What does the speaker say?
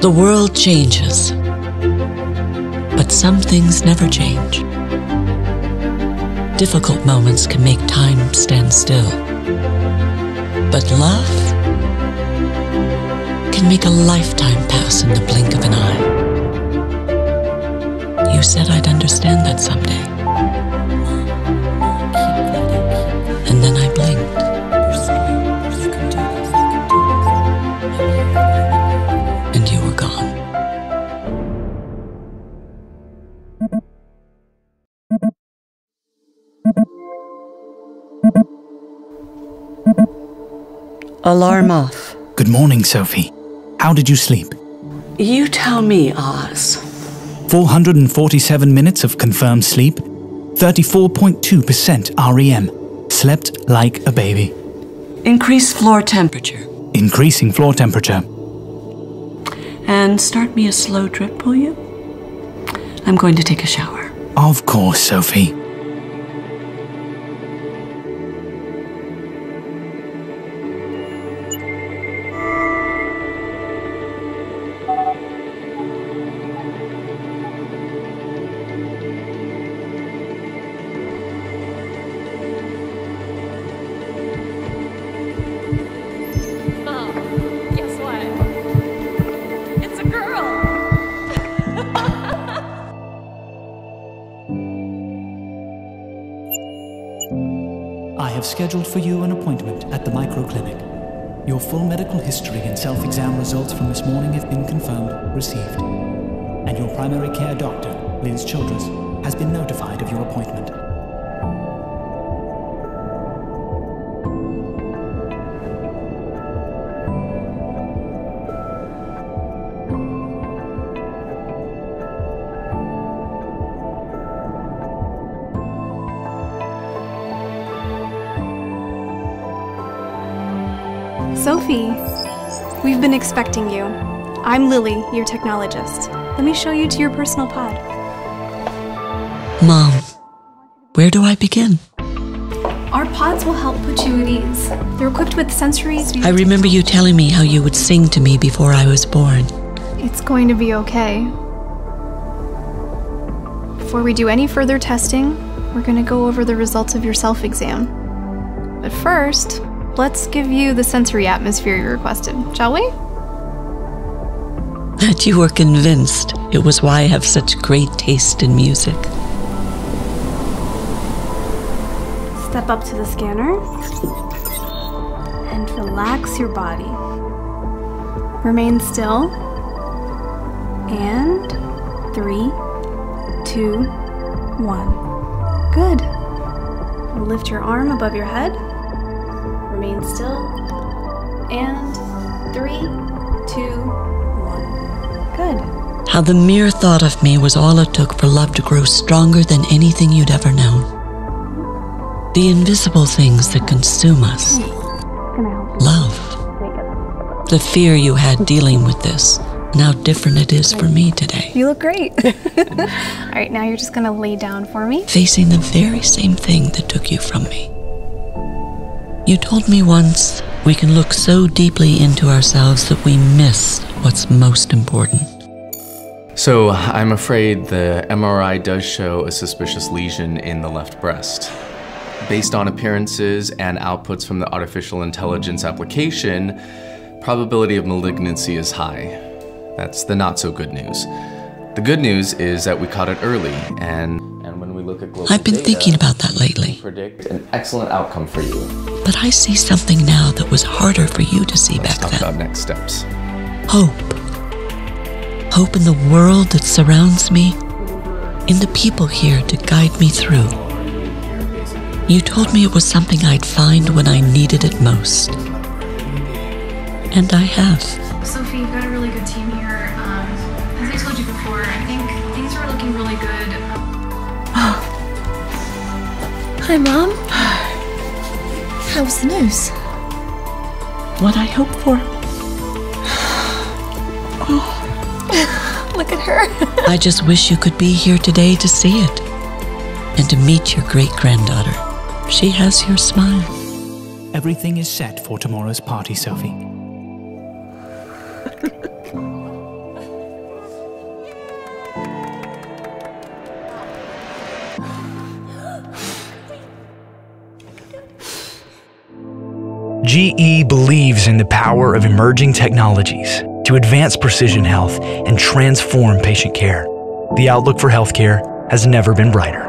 The world changes, but some things never change. Difficult moments can make time stand still, but love can make a lifetime pass in the blink of an eye. You said I'd understand that someday. Alarm off. Good morning, Sophie. How did you sleep? You tell me, Oz. 447 minutes of confirmed sleep, 34.2% REM. Slept like a baby. Increase floor temperature. Increasing floor temperature. And start me a slow drip, will you? I'm going to take a shower. Of course, Sophie. Have scheduled for you an appointment at the microclinic. Your full medical history and self exam results from this morning have been confirmed, received. And your primary care doctor, Liz Childress, has been notified of your appointment. Sophie, we've been expecting you. I'm Lily, your technologist. Let me show you to your personal pod. Mom, where do I begin? Our pods will help put you at ease. They're equipped with sensory. I remember you telling me how you would sing to me before I was born. It's going to be okay. Before we do any further testing, we're going to go over the results of your self exam. But first, let's give you the sensory atmosphere you requested, shall we? That you were convinced it was why I have such great taste in music. Step up to the scanner and relax your body. Remain still. And three, two, one. Good. Lift your arm above your head. Remain still. And three, two, one. Good. How the mere thought of me was all it took for love to grow stronger than anything you'd ever known. The invisible things that consume us. Can I help Love. The fear you had dealing with this, and how different it is for me today. You look great. All right, now you're just gonna lay down for me. Facing the very same thing that took you from me. You told me once we can look so deeply into ourselves that we miss what's most important. So, I'm afraid the MRI does show a suspicious lesion in the left breast. Based on appearances and outputs from the artificial intelligence application, probability of malignancy is high. That's the not so good news. The good news is that we caught it early, and, and look at global I've been data, thinking about that lately, predict an excellent outcome for you. but I see something now that was harder for you to see back Talk then. about next steps. Hope. Hope in the world that surrounds me, in the people here to guide me through. You told me it was something I'd find when I needed it most. And I have. Sophie, you've got a really good team here. Um, as I told you before, I think things are looking really good. Hi, Mom. How's the news? What I hoped for. Oh. Look at her. I just wish you could be here today to see it. And to meet your great granddaughter. She has your smile. Everything is set for tomorrow's party, Sophie. GE believes in the power of emerging technologies to advance precision health and transform patient care. The outlook for healthcare has never been brighter.